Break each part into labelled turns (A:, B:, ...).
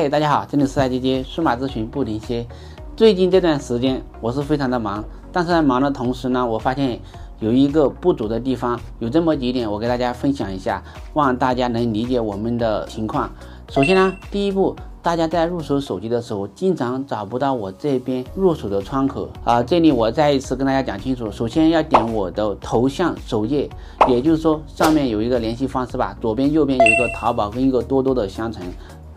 A: 嘿，大家好，这里是爱姐姐数码咨询不停歇。最近这段时间我是非常的忙，但是在忙的同时呢，我发现有一个不足的地方，有这么几点，我给大家分享一下，望大家能理解我们的情况。首先呢，第一步，大家在入手手机的时候，经常找不到我这边入手的窗口啊。这里我再一次跟大家讲清楚，首先要点我的头像首页，也就是说上面有一个联系方式吧，左边右边有一个淘宝跟一个多多的商城。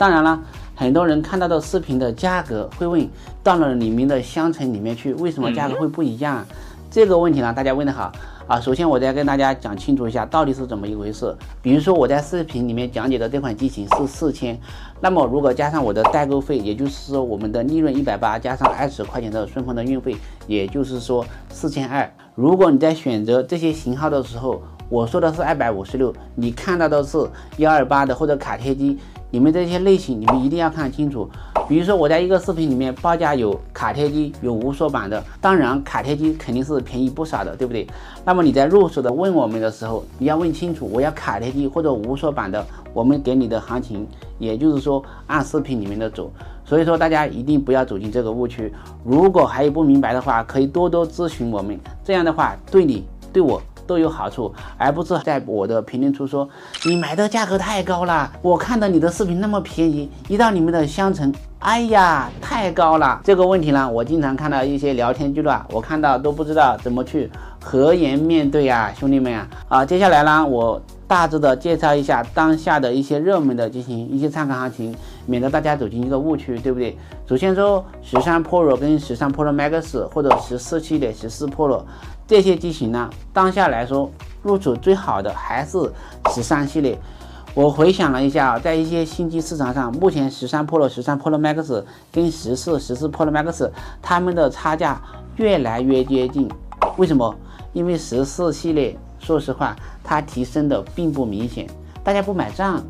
A: 当然了，很多人看到的视频的价格会问，到了你们的商城里面去，为什么价格会不一样？这个问题呢，大家问的好啊。首先，我再跟大家讲清楚一下，到底是怎么一回事。比如说，我在视频里面讲解的这款机型是四千，那么如果加上我的代购费，也就是说我们的利润一百八，加上二十块钱的顺丰的运费，也就是说四千二。如果你在选择这些型号的时候，我说的是二百五十六，你看到的是幺二八的或者卡贴机。你们这些类型，你们一定要看清楚。比如说，我在一个视频里面报价有卡贴机，有无锁版的。当然，卡贴机肯定是便宜不少的，对不对？那么你在入手的问我们的时候，你要问清楚，我要卡贴机或者无锁版的，我们给你的行情，也就是说按视频里面的走。所以说，大家一定不要走进这个误区。如果还有不明白的话，可以多多咨询我们。这样的话，对你对我。都有好处，而不是在我的评论处说你买的价格太高了。我看到你的视频那么便宜，一到你们的商城，哎呀，太高了。这个问题呢，我经常看到一些聊天记录啊，我看到都不知道怎么去和颜面对呀，兄弟们啊。啊，接下来呢，我大致的介绍一下当下的一些热门的机型，一些参考行情，免得大家走进一个误区，对不对？首先说十三 Pro 跟十三 Pro Max 或者十四系列十四 Pro。这些机型呢，当下来说入手最好的还是十三系列。我回想了一下，在一些新机市场上，目前十三 Pro、十三 Pro Max 跟十四、十四 Pro Max 它们的差价越来越接近。为什么？因为十四系列，说实话，它提升的并不明显，大家不买账。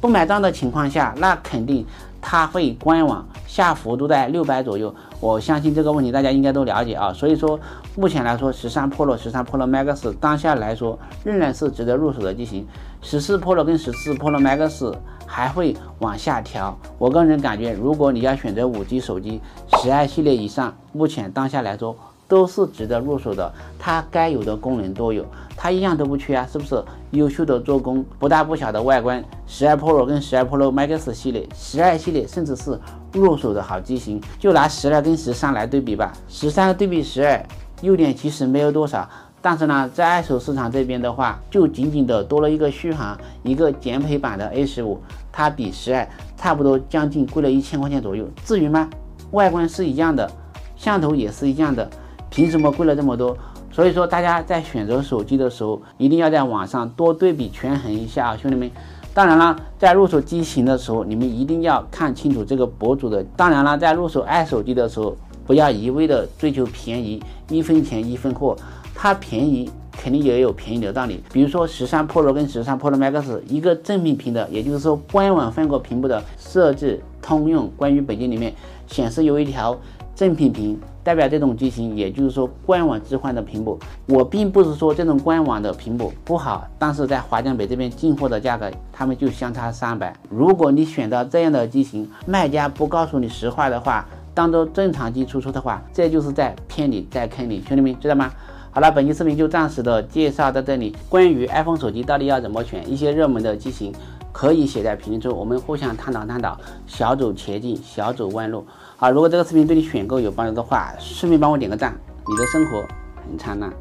A: 不买账的情况下，那肯定它会官网下幅度在六百左右。我相信这个问题大家应该都了解啊。所以说，目前来说，十三 Pro、十三 Pro Max 当下来说仍然是值得入手的机型。十四 Pro 跟十四 Pro Max 还会往下调。我个人感觉，如果你要选择五 G 手机，十二系列以上，目前当下来说。都是值得入手的，它该有的功能都有，它一样都不缺啊，是不是？优秀的做工，不大不小的外观，十二 Pro 跟十二 Pro Max 系列，十二系列甚至是入手的好机型。就拿十二跟十三来对比吧，十三对比十二，优点其实没有多少，但是呢，在二手市场这边的话，就仅仅的多了一个续航，一个减配版的 A 十五，它比十二差不多将近贵了一千块钱左右，至于吗？外观是一样的，像头也是一样的。凭什么贵了这么多？所以说大家在选择手机的时候，一定要在网上多对比权衡一下啊，兄弟们。当然了，在入手机型的时候，你们一定要看清楚这个博主的。当然了，在入手爱手机的时候，不要一味的追求便宜，一分钱一分货，它便宜。肯定也有便宜的道理，比如说十三 Pro 跟十三 Pro Max，一个正品屏的，也就是说官网翻过屏幕的设置通用，关于北京里面显示有一条正品屏，代表这种机型，也就是说官网置换的屏幕。我并不是说这种官网的屏幕不好，但是在华强北这边进货的价格，他们就相差三百。如果你选到这样的机型，卖家不告诉你实话的话，当做正常机出售的话，这就是在骗你，在坑你，兄弟们知道吗？好了，本期视频就暂时的介绍到这里。关于 iPhone 手机到底要怎么选，一些热门的机型可以写在评论中，我们互相探讨探讨，小走捷径，小走弯路。好，如果这个视频对你选购有帮助的话，顺便帮我点个赞，你的生活很灿烂。